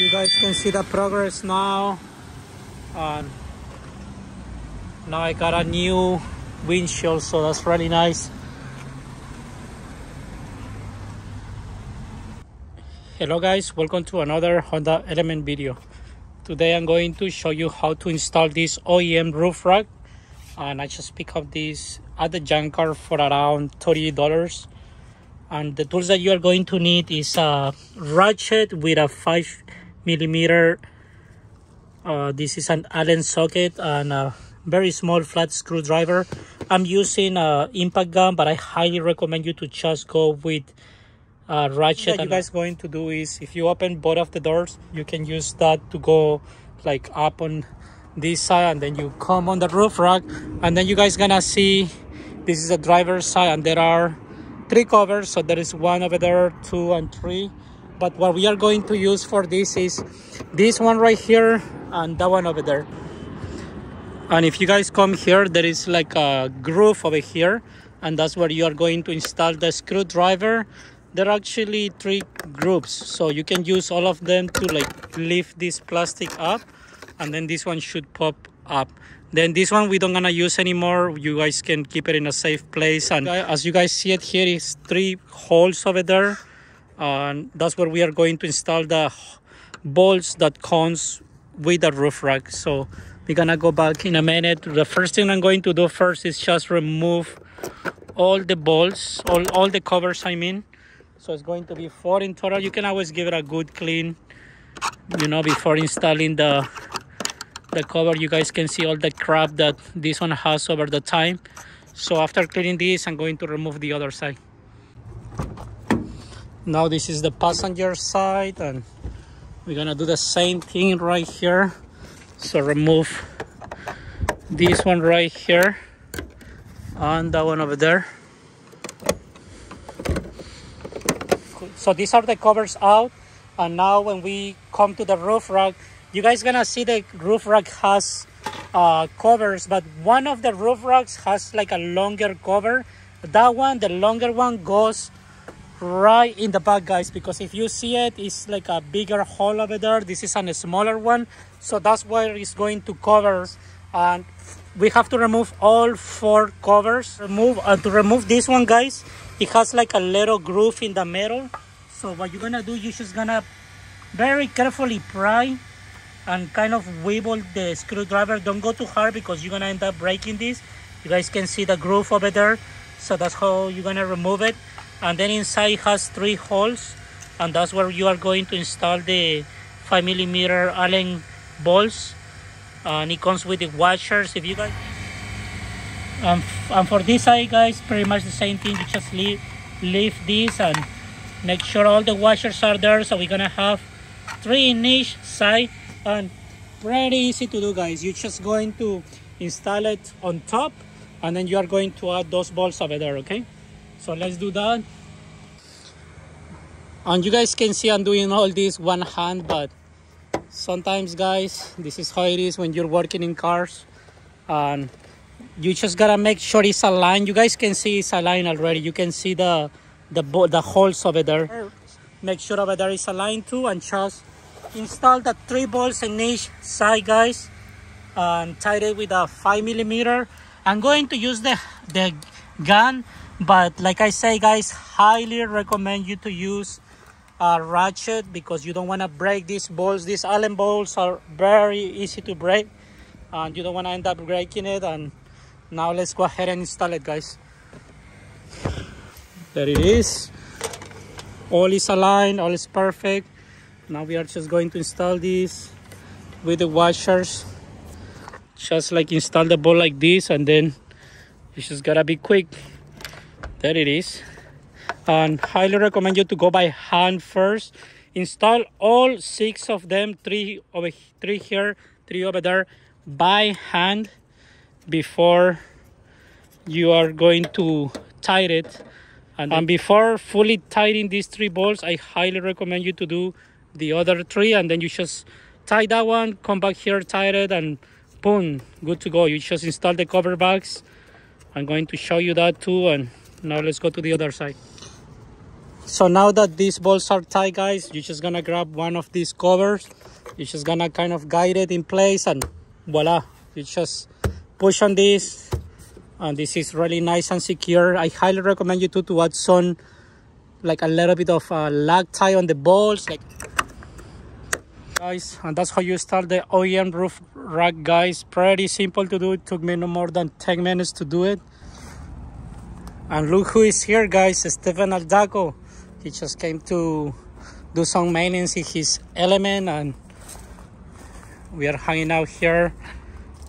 you guys can see the progress now. And now I got a new windshield so that's really nice. Hello guys. Welcome to another Honda Element video. Today I'm going to show you how to install this OEM roof rack. And I just pick up this at the junkyard for around $30 and the tools that you are going to need is a ratchet with a 5 millimeter uh, this is an allen socket and a very small flat screwdriver. I'm using a impact gun but i highly recommend you to just go with a ratchet what you guys going to do is if you open both of the doors you can use that to go like up on this side and then you come on the roof rack and then you guys gonna see this is the driver's side and there are three covers so there is one over there two and three but what we are going to use for this is this one right here and that one over there. And if you guys come here there is like a groove over here and that's where you are going to install the screwdriver. There are actually three groups so you can use all of them to like lift this plastic up and then this one should pop up. Then this one we don't gonna use anymore. You guys can keep it in a safe place. And as you guys see it here is three holes over there and that's where we are going to install the bolts that comes with the roof rack. So we're gonna go back in a minute. The first thing i'm going to do first is just remove all the bolts all, all the covers i mean. So it's going to be four in total. You can always give it a good clean you know before installing the the cover. You guys can see all the crap that this one has over the time. So after cleaning this i'm going to remove the other side now this is the passenger side and we're gonna do the same thing right here. So remove this one right here and that one over there. So these are the covers out and now when we come to the roof rack you guys gonna see the roof rack has uh, covers but one of the roof racks has like a longer cover. That one the longer one goes right in the back guys because if you see it it's like a bigger hole over there. This is a smaller one so that's where it's going to cover and we have to remove all four covers. Remove uh, to remove this one guys it has like a little groove in the middle. So what you're gonna do you're just gonna very carefully pry and kind of wibble the screwdriver. Don't go too hard because you're gonna end up breaking this. You guys can see the groove over there. So that's how you're gonna remove it and then inside has three holes and that's where you are going to install the 5 millimeter allen bolts and it comes with the washers if you guys um, and for this side guys pretty much the same thing. You just leave leave this and make sure all the washers are there. So we're gonna have three in each side and pretty easy to do guys. You're just going to install it on top and then you are going to add those bolts over there okay so let's do that. And you guys can see i'm doing all this one hand but sometimes guys this is how it is when you're working in cars. And you just gotta make sure it's aligned. You guys can see it's aligned already. You can see the the the holes over there. Make sure over there is aligned too and just install the three bolts in each side guys and tied it with a five millimeter. I'm going to use the the gun but like i say guys highly recommend you to use a ratchet because you don't want to break these bolts. These allen bolts are very easy to break and you don't want to end up breaking it. And now let's go ahead and install it guys. There it is. All is aligned all is perfect. Now we are just going to install this with the washers. Just like install the ball like this and then you just gotta be quick there it is. And highly recommend you to go by hand first. Install all six of them three over three here three over there by hand before you are going to tie it. And, and before fully tightening these three bolts i highly recommend you to do the other three and then you just tie that one come back here tie it and boom good to go. You just install the cover bags i'm going to show you that too and now let's go to the other side. So now that these bolts are tight guys you're just gonna grab one of these covers. You're just gonna kind of guide it in place and voila you just push on this. And this is really nice and secure. I highly recommend you to to add some like a little bit of uh, tie on the bolts like guys. And that's how you start the OEM roof rack guys. Pretty simple to do. It took me no more than 10 minutes to do it and look who is here guys. Stephen Aldaco he just came to do some maintenance in his element and we are hanging out here.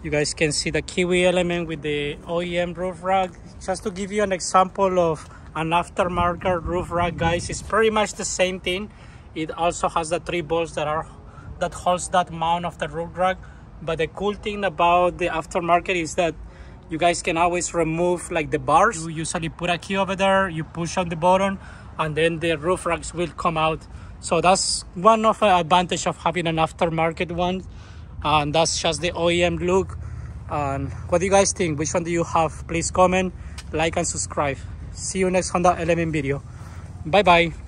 You guys can see the kiwi element with the OEM roof rack. Just to give you an example of an aftermarket roof rack guys it's pretty much the same thing. It also has the three bolts that are that holds that mount of the roof rack. But the cool thing about the aftermarket is that you guys can always remove like the bars. You usually put a key over there you push on the button and then the roof racks will come out. So that's one of the advantage of having an aftermarket one and that's just the OEM look. And what do you guys think? Which one do you have? Please comment like and subscribe. See you next Honda Element video. Bye bye